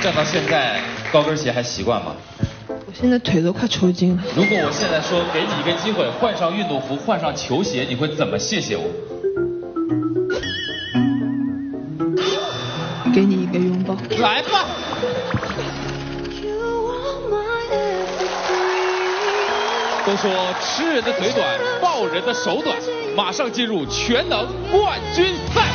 站到现在高跟鞋还习惯吗？我现在腿都快抽筋了。如果我现在说给你一个机会换上运动服换上球鞋你会怎么谢谢我？给你一个拥抱。来吧。都说吃人的嘴短抱人的手短马上进入全能冠军赛。